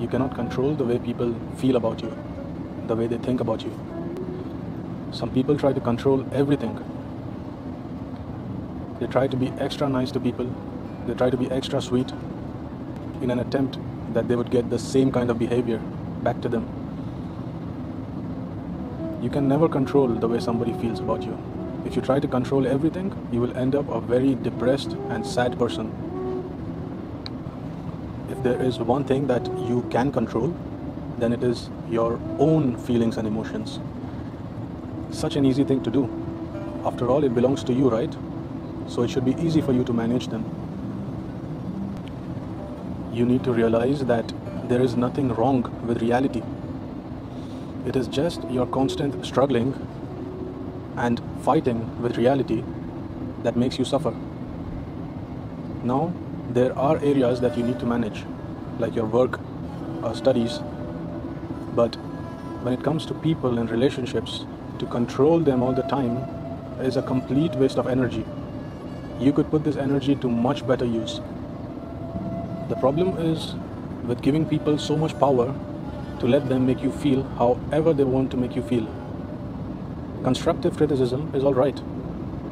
You cannot control the way people feel about you, the way they think about you. Some people try to control everything. They try to be extra nice to people, they try to be extra sweet in an attempt that they would get the same kind of behavior back to them. You can never control the way somebody feels about you. If you try to control everything, you will end up a very depressed and sad person. If there is one thing that you can control, then it is your own feelings and emotions. Such an easy thing to do. After all, it belongs to you, right? So it should be easy for you to manage them. You need to realize that there is nothing wrong with reality. It is just your constant struggling and fighting with reality that makes you suffer. Now, there are areas that you need to manage, like your work or studies, but when it comes to people and relationships, to control them all the time is a complete waste of energy. You could put this energy to much better use. The problem is with giving people so much power to let them make you feel however they want to make you feel. Constructive criticism is alright.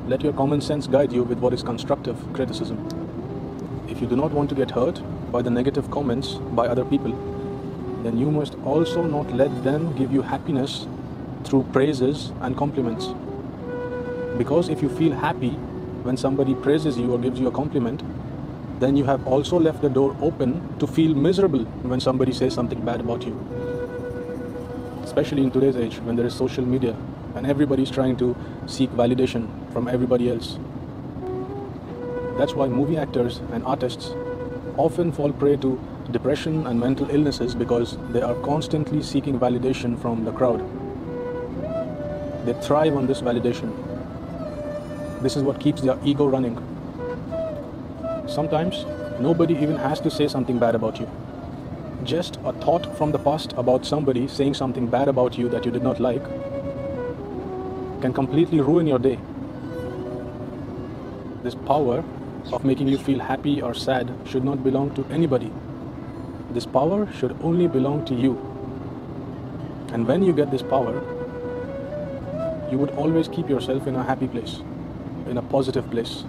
Let your common sense guide you with what is constructive criticism. If you do not want to get hurt by the negative comments by other people, then you must also not let them give you happiness through praises and compliments. Because if you feel happy when somebody praises you or gives you a compliment, then you have also left the door open to feel miserable when somebody says something bad about you. Especially in today's age when there is social media and everybody is trying to seek validation from everybody else. That's why movie actors and artists often fall prey to depression and mental illnesses because they are constantly seeking validation from the crowd. They thrive on this validation. This is what keeps their ego running. Sometimes nobody even has to say something bad about you. Just a thought from the past about somebody saying something bad about you that you did not like can completely ruin your day. This power of making you feel happy or sad should not belong to anybody. This power should only belong to you. And when you get this power, you would always keep yourself in a happy place, in a positive place.